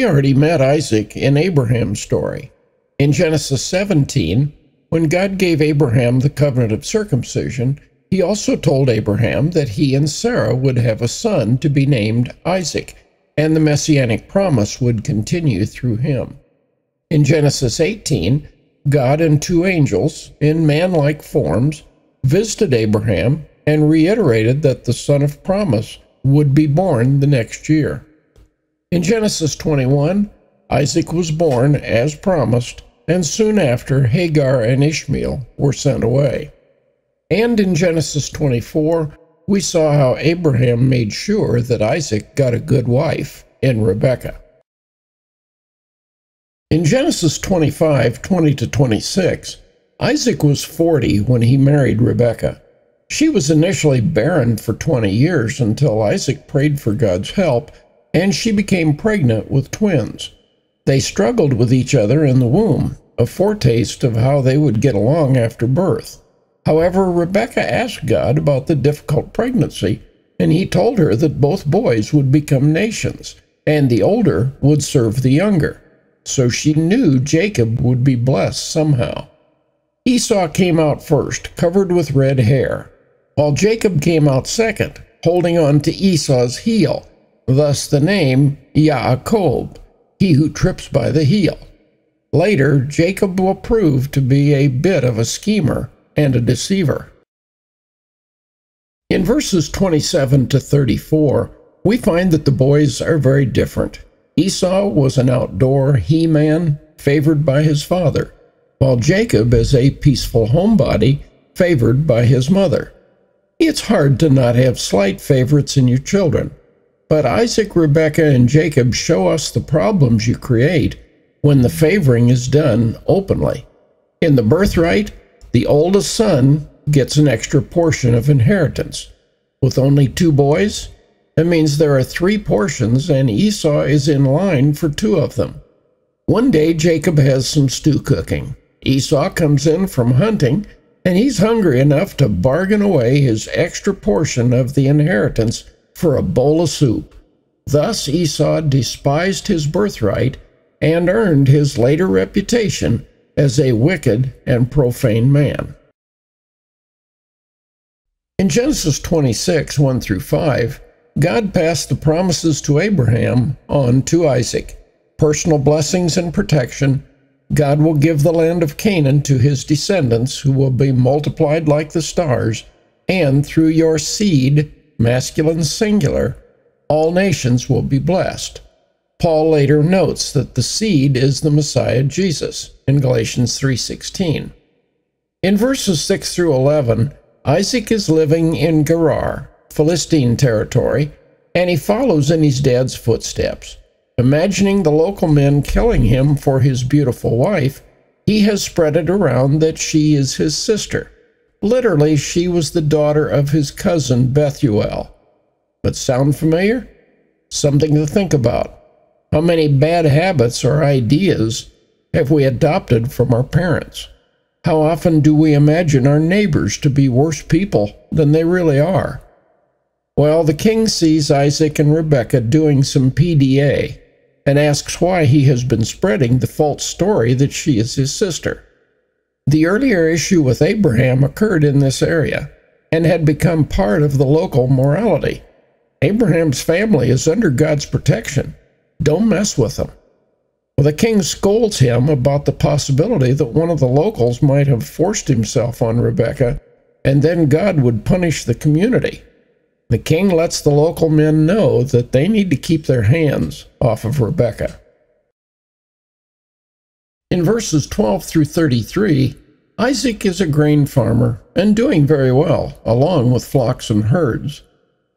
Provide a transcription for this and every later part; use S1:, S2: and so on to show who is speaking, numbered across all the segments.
S1: we already met Isaac in Abraham's story. In Genesis 17, when God gave Abraham the covenant of circumcision, he also told Abraham that he and Sarah would have a son to be named Isaac, and the messianic promise would continue through him. In Genesis 18, God and two angels, in man like forms, visited Abraham and reiterated that the son of promise would be born the next year. In Genesis 21, Isaac was born as promised, and soon after Hagar and Ishmael were sent away. And in Genesis 24, we saw how Abraham made sure that Isaac got a good wife in Rebekah. In Genesis 25 20 to 26, Isaac was 40 when he married Rebekah. She was initially barren for 20 years until Isaac prayed for God's help and she became pregnant with twins. They struggled with each other in the womb, a foretaste of how they would get along after birth. However, Rebekah asked God about the difficult pregnancy, and he told her that both boys would become nations, and the older would serve the younger so she knew Jacob would be blessed somehow. Esau came out first, covered with red hair, while Jacob came out second, holding on to Esau's heel, thus the name Yaakov, he who trips by the heel. Later, Jacob will prove to be a bit of a schemer and a deceiver. In verses 27 to 34, we find that the boys are very different. Esau was an outdoor he man favored by his father, while Jacob is a peaceful homebody favored by his mother. It's hard to not have slight favorites in your children, but Isaac, Rebekah, and Jacob show us the problems you create when the favoring is done openly. In the birthright, the oldest son gets an extra portion of inheritance. With only two boys, that means there are three portions, and Esau is in line for two of them. One day, Jacob has some stew cooking. Esau comes in from hunting, and he's hungry enough to bargain away his extra portion of the inheritance for a bowl of soup. Thus, Esau despised his birthright and earned his later reputation as a wicked and profane man. In Genesis 26, 1 through 5, God passed the promises to Abraham on to Isaac personal blessings and protection. God will give the land of Canaan to his descendants, who will be multiplied like the stars, and through your seed, masculine singular, all nations will be blessed. Paul later notes that the seed is the Messiah Jesus in Galatians 3:16. In verses 6 through 11, Isaac is living in Gerar, Philistine territory, and he follows in his dad's footsteps. Imagining the local men killing him for his beautiful wife, he has spread it around that she is his sister. Literally, she was the daughter of his cousin Bethuel. But sound familiar? Something to think about. How many bad habits or ideas have we adopted from our parents? How often do we imagine our neighbors to be worse people than they really are? Well, the king sees Isaac and Rebekah doing some PDA and asks why he has been spreading the false story that she is his sister. The earlier issue with Abraham occurred in this area and had become part of the local morality. Abraham's family is under God's protection. Don't mess with them. Well, the king scolds him about the possibility that one of the locals might have forced himself on Rebekah, and then God would punish the community. The king lets the local men know that they need to keep their hands off of Rebekah. In verses 12 through 33, Isaac is a grain farmer and doing very well, along with flocks and herds.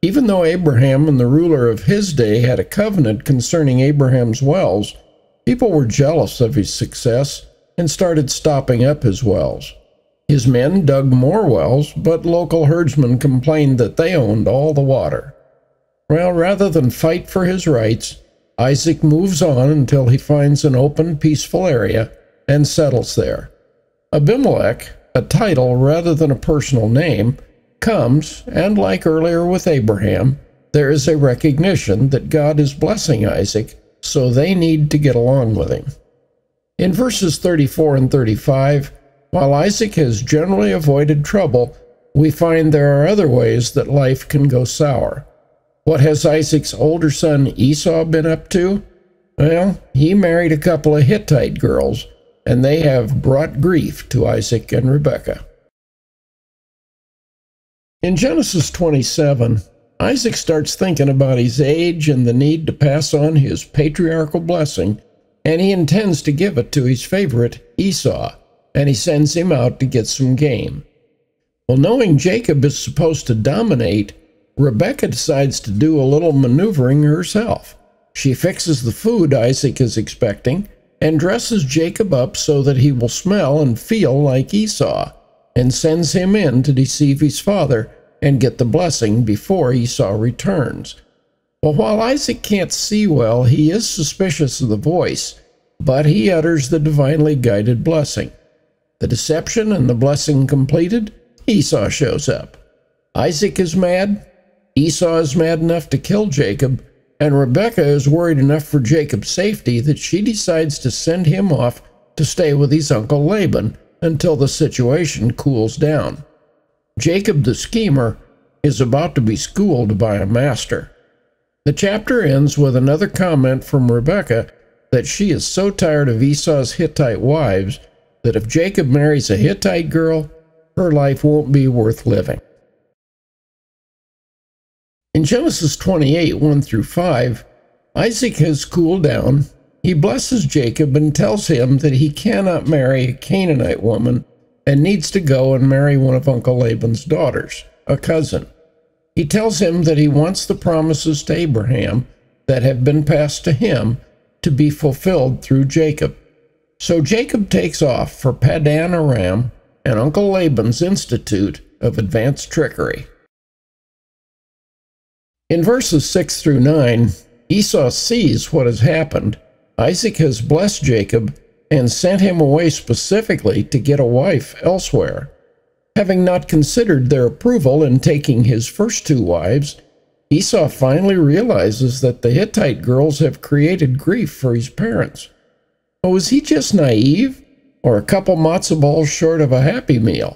S1: Even though Abraham and the ruler of his day had a covenant concerning Abraham's wells, people were jealous of his success and started stopping up his wells. His men dug more wells, but local herdsmen complained that they owned all the water. Well, rather than fight for his rights, Isaac moves on until he finds an open, peaceful area and settles there. Abimelech, a title rather than a personal name, comes, and like earlier with Abraham, there is a recognition that God is blessing Isaac so they need to get along with him. In verses 34 and 35, while Isaac has generally avoided trouble, we find there are other ways that life can go sour. What has Isaac's older son Esau been up to? Well, he married a couple of Hittite girls, and they have brought grief to Isaac and Rebekah. In Genesis 27, Isaac starts thinking about his age and the need to pass on his patriarchal blessing, and he intends to give it to his favorite, Esau, and he sends him out to get some game. Well, knowing Jacob is supposed to dominate, Rebekah decides to do a little maneuvering herself. She fixes the food Isaac is expecting and dresses Jacob up so that he will smell and feel like Esau, and sends him in to deceive his father and get the blessing before Esau returns. Well, while Isaac can't see well, he is suspicious of the voice, but he utters the divinely guided blessing. The deception and the blessing completed, Esau shows up. Isaac is mad. Esau is mad enough to kill Jacob, and Rebekah is worried enough for Jacob's safety that she decides to send him off to stay with his uncle Laban until the situation cools down. Jacob the schemer is about to be schooled by a master. The chapter ends with another comment from Rebekah that she is so tired of Esau's Hittite wives that if Jacob marries a Hittite girl, her life won't be worth living. In Genesis 28 1 through 5, Isaac has cooled down. He blesses Jacob and tells him that he cannot marry a Canaanite woman and needs to go and marry one of Uncle Laban's daughters, a cousin. He tells him that he wants the promises to Abraham that have been passed to him to be fulfilled through Jacob. So Jacob takes off for Padan Aram and Uncle Laban's Institute of Advanced Trickery. In verses 6 through 9, Esau sees what has happened. Isaac has blessed Jacob and sent him away specifically to get a wife elsewhere. Having not considered their approval in taking his first two wives, Esau finally realizes that the Hittite girls have created grief for his parents. Oh, but was he just naive? or a couple matzo balls short of a happy meal.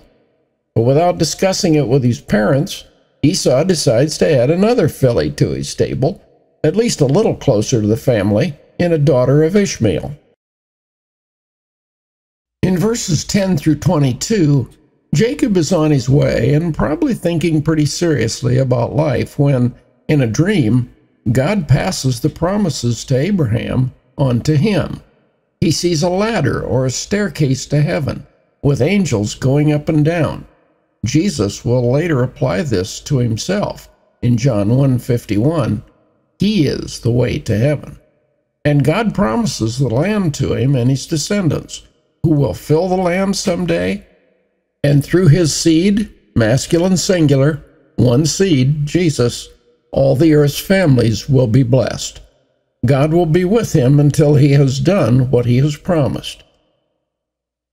S1: But without discussing it with his parents, Esau decides to add another filly to his stable, at least a little closer to the family, in a daughter of Ishmael. In verses 10 through 22, Jacob is on his way and probably thinking pretty seriously about life when, in a dream, God passes the promises to Abraham on to him. He sees a ladder or a staircase to heaven with angels going up and down. Jesus will later apply this to himself in John 1:51. He is the way to heaven. And God promises the land to him and his descendants, who will fill the land someday. And through his seed, masculine singular, one seed, Jesus, all the earth's families will be blessed. God will be with him until he has done what he has promised.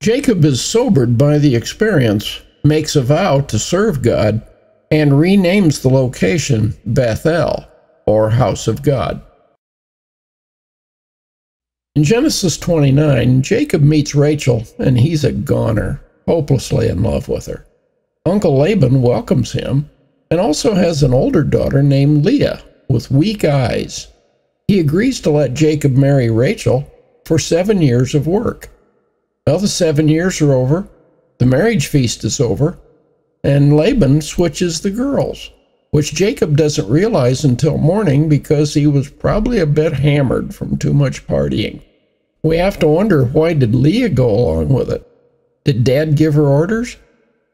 S1: Jacob is sobered by the experience, makes a vow to serve God, and renames the location Bethel, or House of God. In Genesis 29, Jacob meets Rachel, and he's a goner, hopelessly in love with her. Uncle Laban welcomes him and also has an older daughter named Leah with weak eyes he agrees to let Jacob marry Rachel for seven years of work. Well, the seven years are over, the marriage feast is over, and Laban switches the girls, which Jacob doesn't realize until morning because he was probably a bit hammered from too much partying. We have to wonder why did Leah go along with it? Did Dad give her orders?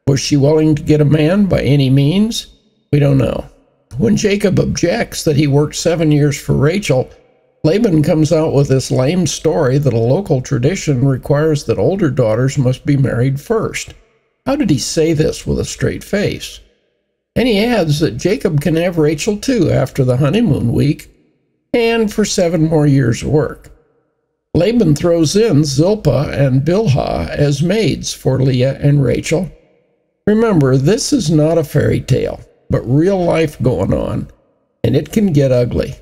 S1: Was she willing to get a man by any means? We don't know. When Jacob objects that he worked seven years for Rachel, Laban comes out with this lame story that a local tradition requires that older daughters must be married first. How did he say this with a straight face? And he adds that Jacob can have Rachel too after the honeymoon week and for seven more years work. Laban throws in Zilpah and Bilhah as maids for Leah and Rachel. Remember, this is not a fairy tale but real life going on, and it can get ugly.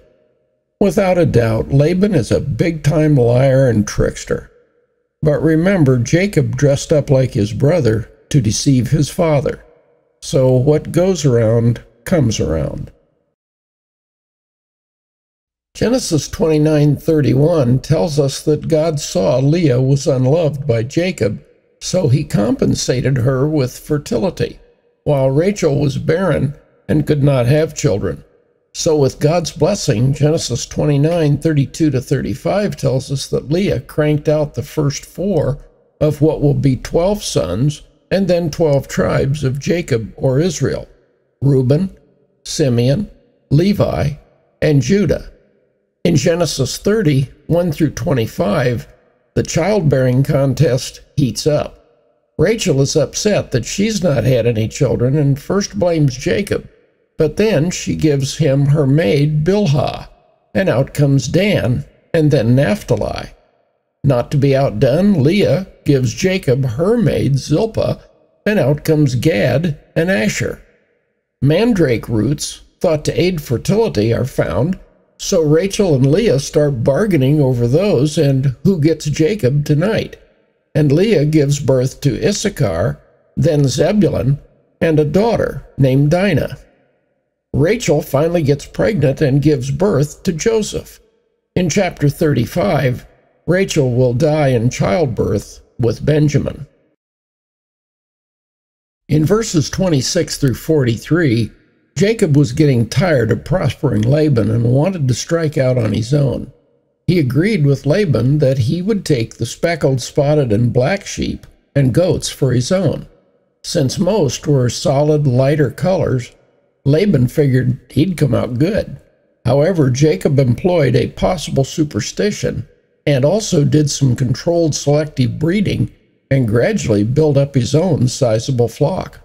S1: Without a doubt, Laban is a big time liar and trickster. But remember, Jacob dressed up like his brother to deceive his father. So what goes around comes around. Genesis 29:31 tells us that God saw Leah was unloved by Jacob, so he compensated her with fertility, while Rachel was barren and could not have children. So with God's blessing, Genesis 29:32 to 35 tells us that Leah cranked out the first 4 of what will be 12 sons and then 12 tribes of Jacob or Israel: Reuben, Simeon, Levi, and Judah. In Genesis 30, 1 through 25, the childbearing contest heats up. Rachel is upset that she's not had any children and first blames Jacob, but then she gives him her maid Bilhah, and out comes Dan, and then Naphtali. Not to be outdone, Leah gives Jacob her maid Zilpah, and out comes Gad and Asher. Mandrake roots, thought to aid fertility, are found, so Rachel and Leah start bargaining over those and who gets Jacob tonight. And Leah gives birth to Issachar, then Zebulun, and a daughter named Dinah. Rachel finally gets pregnant and gives birth to Joseph. In chapter 35, Rachel will die in childbirth with Benjamin. In verses 26 through 43, Jacob was getting tired of prospering Laban and wanted to strike out on his own. He agreed with Laban that he would take the speckled, spotted, and black sheep and goats for his own. Since most were solid, lighter colors, Laban figured he'd come out good. However, Jacob employed a possible superstition and also did some controlled selective breeding and gradually built up his own sizable flock.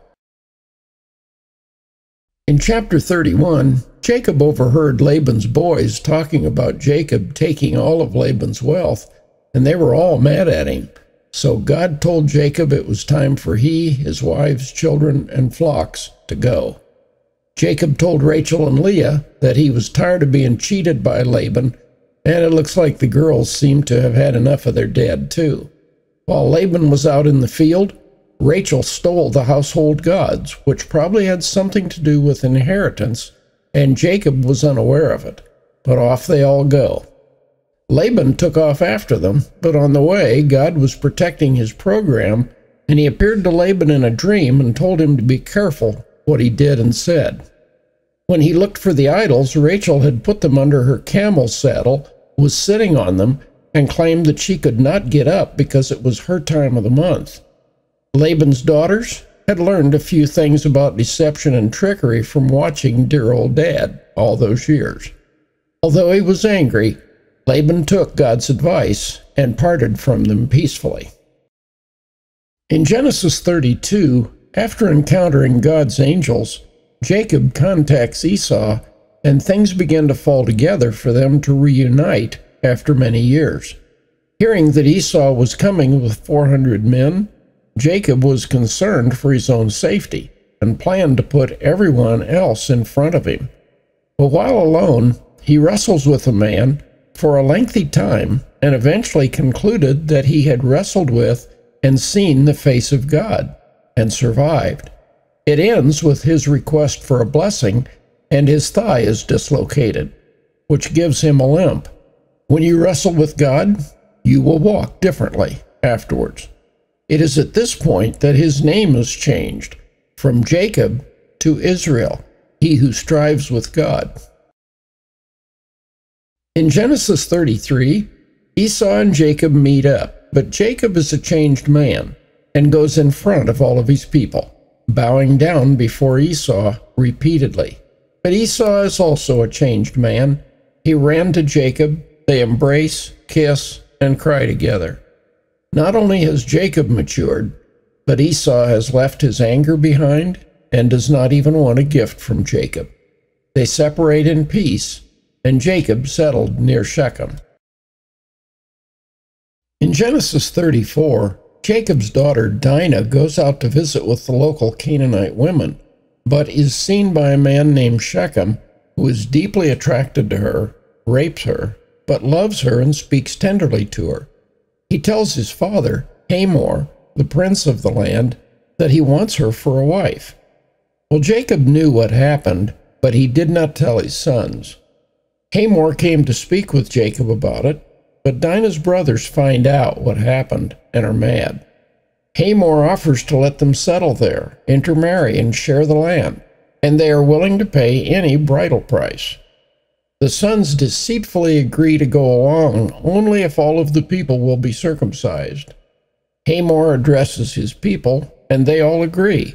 S1: In chapter 31, Jacob overheard Laban's boys talking about Jacob taking all of Laban's wealth, and they were all mad at him. So God told Jacob it was time for he, his wives, children, and flocks to go. Jacob told Rachel and Leah that he was tired of being cheated by Laban, and it looks like the girls seemed to have had enough of their dad, too. While Laban was out in the field, Rachel stole the household gods, which probably had something to do with inheritance, and Jacob was unaware of it. But off they all go. Laban took off after them, but on the way, God was protecting his program, and he appeared to Laban in a dream and told him to be careful what he did and said. When he looked for the idols, Rachel had put them under her camel saddle, was sitting on them, and claimed that she could not get up because it was her time of the month. Laban's daughters had learned a few things about deception and trickery from watching dear old dad all those years. Although he was angry, Laban took God's advice and parted from them peacefully. In Genesis 32, after encountering God's angels, Jacob contacts Esau and things begin to fall together for them to reunite after many years. Hearing that Esau was coming with 400 men, Jacob was concerned for his own safety and planned to put everyone else in front of him. But while alone, he wrestles with a man for a lengthy time and eventually concluded that he had wrestled with and seen the face of God and survived. It ends with his request for a blessing and his thigh is dislocated, which gives him a limp. When you wrestle with God, you will walk differently afterwards. It is at this point that his name is changed from Jacob to Israel, he who strives with God. In Genesis 33, Esau and Jacob meet up, but Jacob is a changed man and goes in front of all of his people, bowing down before Esau repeatedly. But Esau is also a changed man. He ran to Jacob, they embrace, kiss, and cry together. Not only has Jacob matured, but Esau has left his anger behind and does not even want a gift from Jacob. They separate in peace, and Jacob settled near Shechem. In Genesis 34, Jacob's daughter Dinah goes out to visit with the local Canaanite women, but is seen by a man named Shechem who is deeply attracted to her rapes her, but loves her and speaks tenderly to her. He tells his father, Hamor, the prince of the land, that he wants her for a wife. Well, Jacob knew what happened, but he did not tell his sons. Hamor came to speak with Jacob about it, but Dinah's brothers find out what happened and are mad. Hamor offers to let them settle there, intermarry, and share the land, and they are willing to pay any bridal price. The sons deceitfully agree to go along only if all of the people will be circumcised. Hamor addresses his people, and they all agree.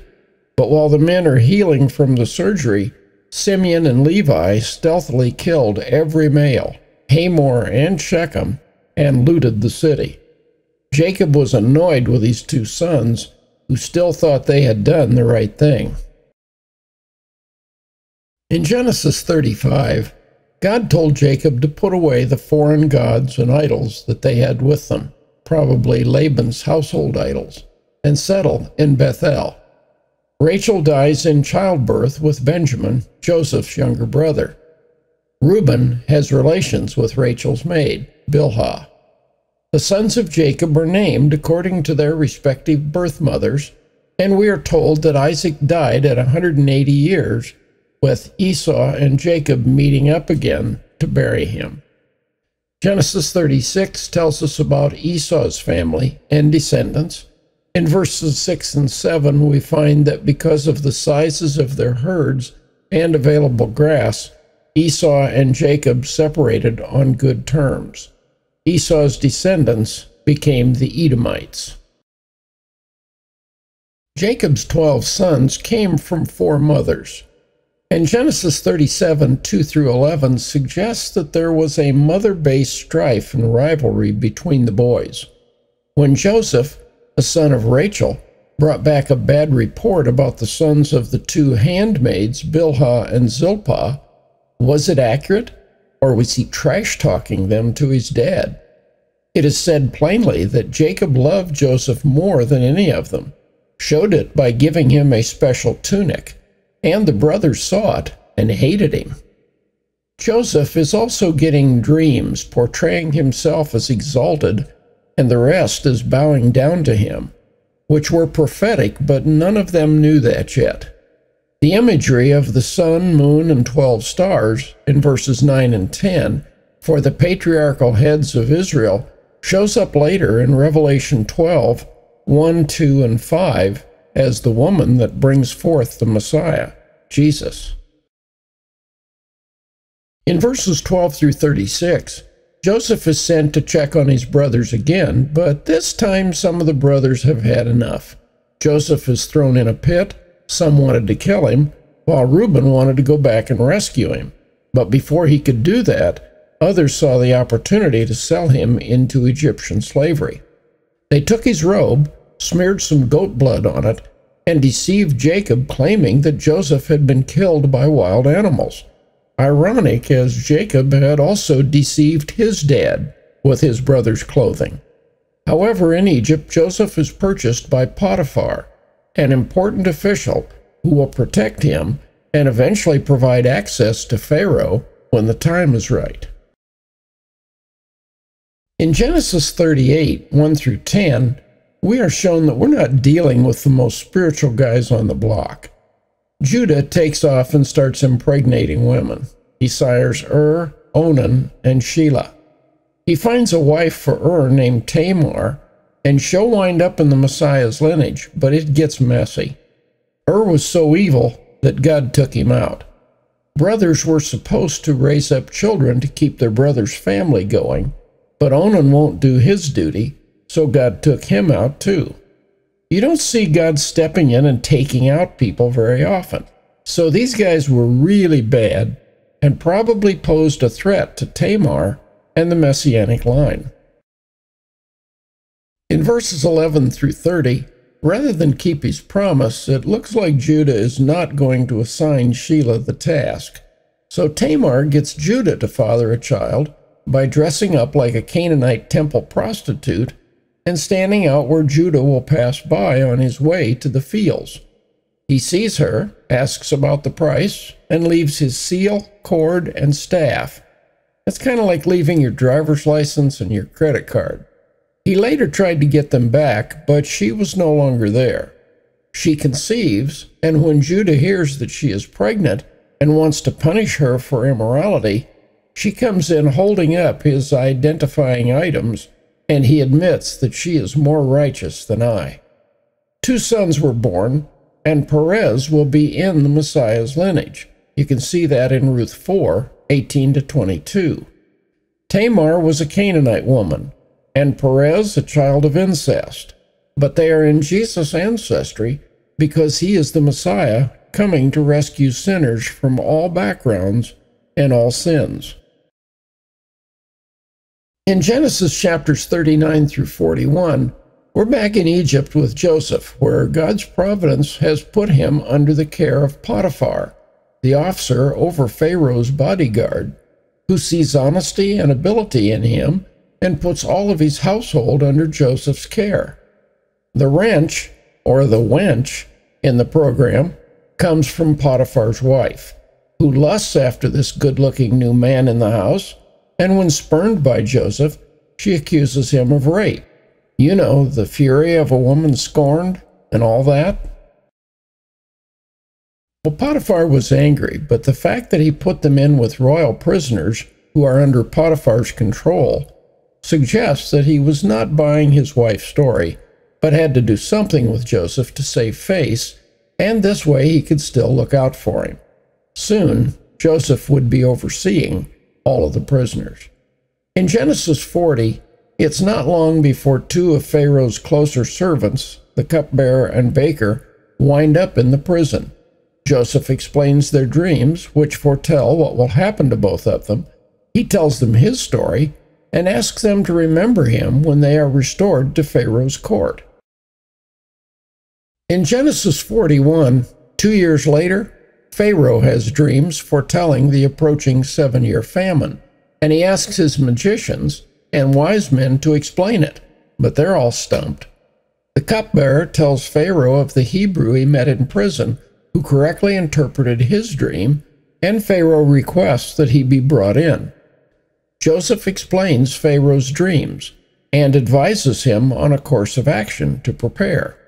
S1: But while the men are healing from the surgery, Simeon and Levi stealthily killed every male, Hamor and Shechem, and looted the city. Jacob was annoyed with his two sons, who still thought they had done the right thing. In Genesis 35, God told Jacob to put away the foreign gods and idols that they had with them, probably Laban's household idols, and settle in Bethel. Rachel dies in childbirth with Benjamin, Joseph's younger brother. Reuben has relations with Rachel's maid, Bilhah. The sons of Jacob are named according to their respective birth mothers, and we are told that Isaac died at 180 years, with Esau and Jacob meeting up again to bury him. Genesis 36 tells us about Esau's family and descendants. In verses 6 and 7, we find that because of the sizes of their herds and available grass, Esau and Jacob separated on good terms. Esau's descendants became the Edomites. Jacob's twelve sons came from four mothers, and Genesis 37 2 through 11 suggests that there was a mother based strife and rivalry between the boys. When Joseph, a son of Rachel, brought back a bad report about the sons of the two handmaids, Bilhah and Zilpah, was it accurate? or was he trash talking them to his dad? It is said plainly that Jacob loved Joseph more than any of them, showed it by giving him a special tunic, and the brothers saw it and hated him. Joseph is also getting dreams portraying himself as exalted and the rest as bowing down to him, which were prophetic, but none of them knew that yet. The imagery of the sun, moon, and 12 stars in verses 9 and 10 for the patriarchal heads of Israel shows up later in Revelation 12 1, 2, and 5 as the woman that brings forth the Messiah, Jesus. In verses 12 through 36, Joseph is sent to check on his brothers again, but this time some of the brothers have had enough. Joseph is thrown in a pit some wanted to kill him, while Reuben wanted to go back and rescue him. But before he could do that, others saw the opportunity to sell him into Egyptian slavery. They took his robe, smeared some goat blood on it, and deceived Jacob, claiming that Joseph had been killed by wild animals. Ironic, as Jacob had also deceived his dad with his brother's clothing. However, in Egypt, Joseph is purchased by Potiphar, an important official who will protect him and eventually provide access to Pharaoh when the time is right. In Genesis 38, 1 through 10, we are shown that we're not dealing with the most spiritual guys on the block. Judah takes off and starts impregnating women. He sires Ur, Onan, and Shelah. He finds a wife for Ur named Tamar, and she'll wind up in the Messiah's lineage, but it gets messy. Ur was so evil that God took him out. Brothers were supposed to raise up children to keep their brother's family going, but Onan won't do his duty, so God took him out too. You don't see God stepping in and taking out people very often. So these guys were really bad and probably posed a threat to Tamar and the Messianic line. In verses 11 through 30, rather than keep his promise, it looks like Judah is not going to assign Shelah the task. So Tamar gets Judah to father a child by dressing up like a Canaanite temple prostitute and standing out where Judah will pass by on his way to the fields. He sees her, asks about the price, and leaves his seal, cord, and staff. It's kind of like leaving your driver's license and your credit card. He later tried to get them back, but she was no longer there. She conceives, and when Judah hears that she is pregnant and wants to punish her for immorality, she comes in holding up his identifying items, and he admits that she is more righteous than I. Two sons were born, and Perez will be in the Messiah's lineage. You can see that in Ruth 4 18 to 22. Tamar was a Canaanite woman, and Perez a child of incest. But they are in Jesus' ancestry because he is the Messiah coming to rescue sinners from all backgrounds and all sins. In Genesis chapters 39 through 41, we're back in Egypt with Joseph, where God's providence has put him under the care of Potiphar, the officer over Pharaoh's bodyguard, who sees honesty and ability in him and puts all of his household under Joseph's care. The wrench, or the wench, in the program comes from Potiphar's wife, who lusts after this good looking new man in the house, and when spurned by Joseph, she accuses him of rape. You know, the fury of a woman scorned and all that. Well, Potiphar was angry, but the fact that he put them in with royal prisoners who are under Potiphar's control suggests that he was not buying his wife's story, but had to do something with Joseph to save face, and this way he could still look out for him. Soon, Joseph would be overseeing all of the prisoners. In Genesis 40, it's not long before two of Pharaoh's closer servants, the cupbearer and baker, wind up in the prison. Joseph explains their dreams, which foretell what will happen to both of them. He tells them his story and ask them to remember him when they are restored to Pharaoh's court. In Genesis 41, two years later, Pharaoh has dreams foretelling the approaching seven year famine, and he asks his magicians and wise men to explain it, but they're all stumped. The cupbearer tells Pharaoh of the Hebrew he met in prison who correctly interpreted his dream, and Pharaoh requests that he be brought in. Joseph explains Pharaoh's dreams and advises him on a course of action to prepare.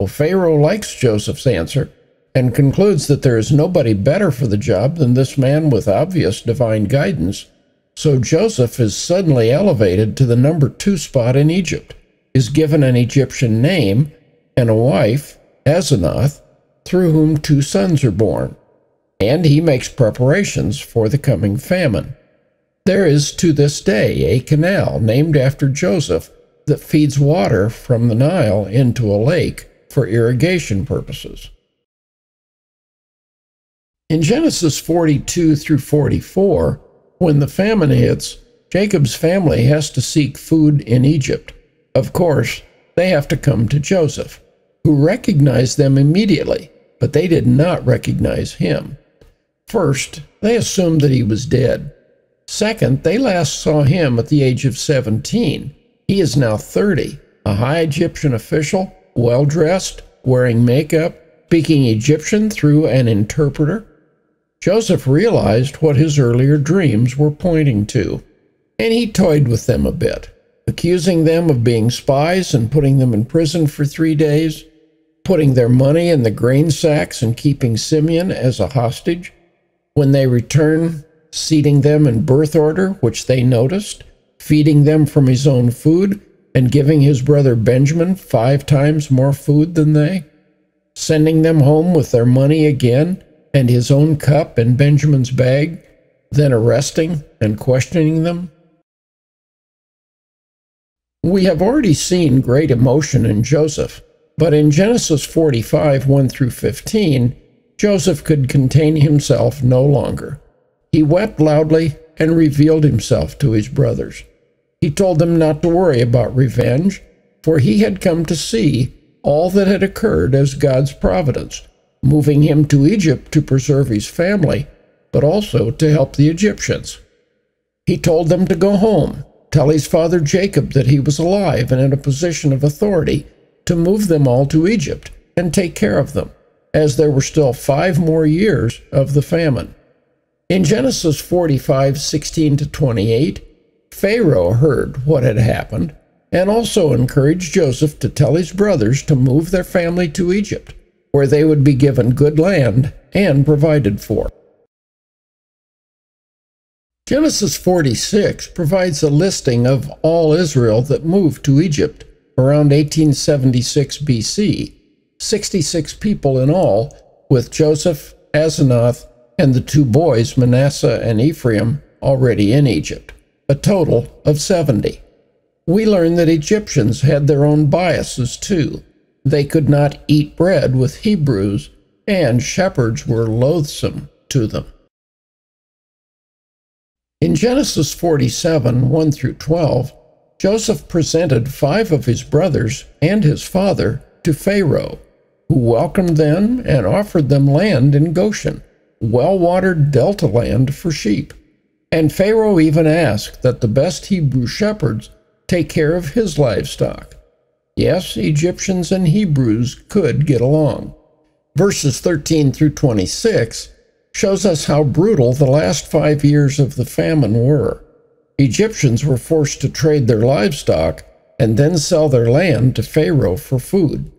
S1: Well, Pharaoh likes Joseph's answer and concludes that there is nobody better for the job than this man with obvious divine guidance, so Joseph is suddenly elevated to the number two spot in Egypt, is given an Egyptian name and a wife, Asenath, through whom two sons are born, and he makes preparations for the coming famine. There is to this day a canal named after Joseph that feeds water from the Nile into a lake for irrigation purposes. In Genesis 42 through 44, when the famine hits, Jacob's family has to seek food in Egypt. Of course, they have to come to Joseph, who recognized them immediately but they did not recognize him. First, they assumed that he was dead. Second, they last saw him at the age of 17. He is now 30, a high Egyptian official, well dressed, wearing makeup, speaking Egyptian through an interpreter. Joseph realized what his earlier dreams were pointing to, and he toyed with them a bit, accusing them of being spies and putting them in prison for three days putting their money in the grain sacks and keeping Simeon as a hostage. When they return, seating them in birth order, which they noticed, feeding them from his own food, and giving his brother Benjamin five times more food than they, sending them home with their money again and his own cup and Benjamin's bag, then arresting and questioning them. We have already seen great emotion in Joseph but in Genesis 45, 1 through 15, Joseph could contain himself no longer. He wept loudly and revealed himself to his brothers. He told them not to worry about revenge, for he had come to see all that had occurred as God's providence, moving him to Egypt to preserve his family, but also to help the Egyptians. He told them to go home, tell his father Jacob that he was alive and in a position of authority, to move them all to Egypt and take care of them, as there were still five more years of the famine. In Genesis 45 16 to 28, Pharaoh heard what had happened and also encouraged Joseph to tell his brothers to move their family to Egypt, where they would be given good land and provided for. Genesis 46 provides a listing of all Israel that moved to Egypt around 1876 BC, 66 people in all, with Joseph, Asenath, and the two boys, Manasseh and Ephraim, already in Egypt, a total of 70. We learn that Egyptians had their own biases too. They could not eat bread with Hebrews, and shepherds were loathsome to them. In Genesis 47 1 through 12, Joseph presented five of his brothers and his father to Pharaoh, who welcomed them and offered them land in Goshen, well watered delta land for sheep. And Pharaoh even asked that the best Hebrew shepherds take care of his livestock. Yes, Egyptians and Hebrews could get along. Verses 13 through 26 shows us how brutal the last five years of the famine were. Egyptians were forced to trade their livestock and then sell their land to Pharaoh for food.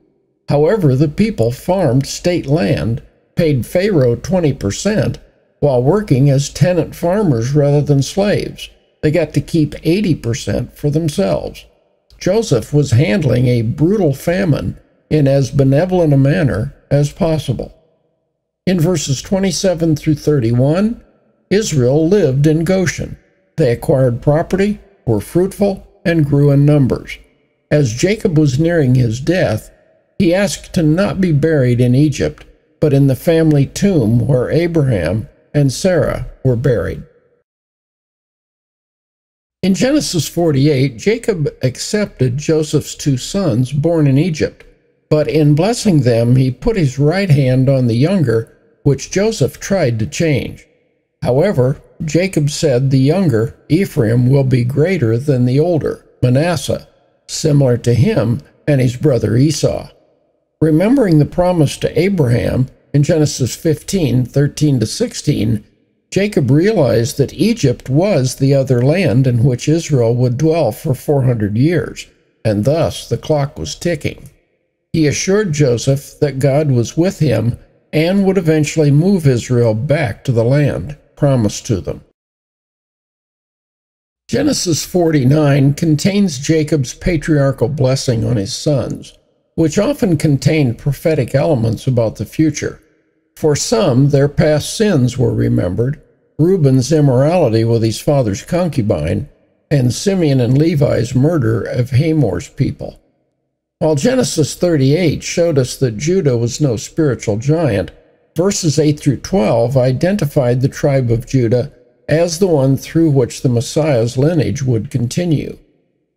S1: However, the people farmed state land, paid Pharaoh 20%, while working as tenant farmers rather than slaves. They got to keep 80% for themselves. Joseph was handling a brutal famine in as benevolent a manner as possible. In verses 27 through 31, Israel lived in Goshen. They acquired property, were fruitful, and grew in numbers. As Jacob was nearing his death, he asked to not be buried in Egypt, but in the family tomb where Abraham and Sarah were buried. In Genesis 48, Jacob accepted Joseph's two sons born in Egypt, but in blessing them, he put his right hand on the younger, which Joseph tried to change. However, Jacob said the younger, Ephraim, will be greater than the older, Manasseh, similar to him and his brother Esau. Remembering the promise to Abraham in Genesis 15 13 to 16, Jacob realized that Egypt was the other land in which Israel would dwell for 400 years, and thus the clock was ticking. He assured Joseph that God was with him and would eventually move Israel back to the land promised to them. Genesis 49 contains Jacob's patriarchal blessing on his sons, which often contained prophetic elements about the future. For some, their past sins were remembered, Reuben's immorality with his father's concubine, and Simeon and Levi's murder of Hamor's people. While Genesis 38 showed us that Judah was no spiritual giant, verses 8 through 12 identified the tribe of Judah as the one through which the Messiah's lineage would continue.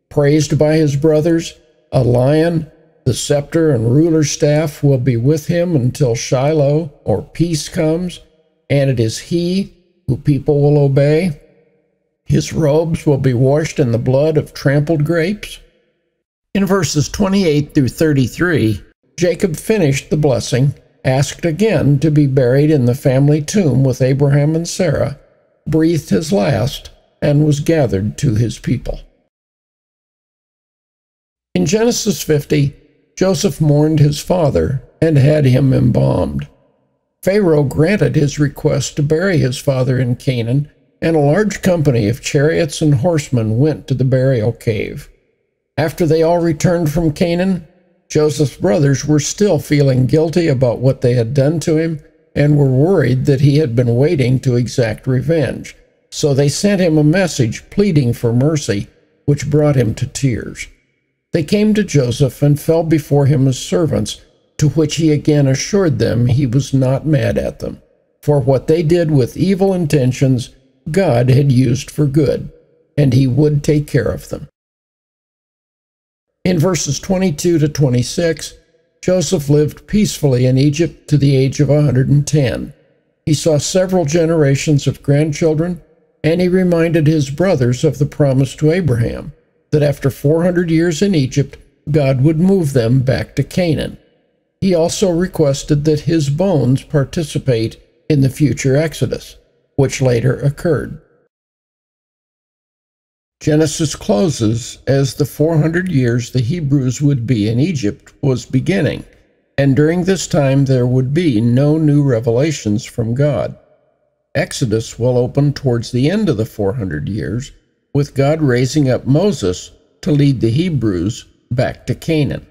S1: Praised by his brothers, a lion, the scepter and ruler's staff will be with him until Shiloh or peace comes, and it is he who people will obey? His robes will be washed in the blood of trampled grapes? In verses 28 through 33, Jacob finished the blessing, asked again to be buried in the family tomb with Abraham and Sarah, breathed his last, and was gathered to his people. In Genesis 50, Joseph mourned his father and had him embalmed. Pharaoh granted his request to bury his father in Canaan, and a large company of chariots and horsemen went to the burial cave. After they all returned from Canaan, Joseph's brothers were still feeling guilty about what they had done to him and were worried that he had been waiting to exact revenge. So they sent him a message pleading for mercy, which brought him to tears. They came to Joseph and fell before him as servants to which he again assured them he was not mad at them, for what they did with evil intentions God had used for good, and he would take care of them. In verses 22 to 26, Joseph lived peacefully in Egypt to the age of 110. He saw several generations of grandchildren, and he reminded his brothers of the promise to Abraham that after 400 years in Egypt, God would move them back to Canaan. He also requested that his bones participate in the future Exodus. which later occurred. Genesis closes as the 400 years the Hebrews would be in Egypt was beginning, and during this time there would be no new revelations from God. Exodus will open towards the end of the 400 years, with God raising up Moses to lead the Hebrews back to Canaan.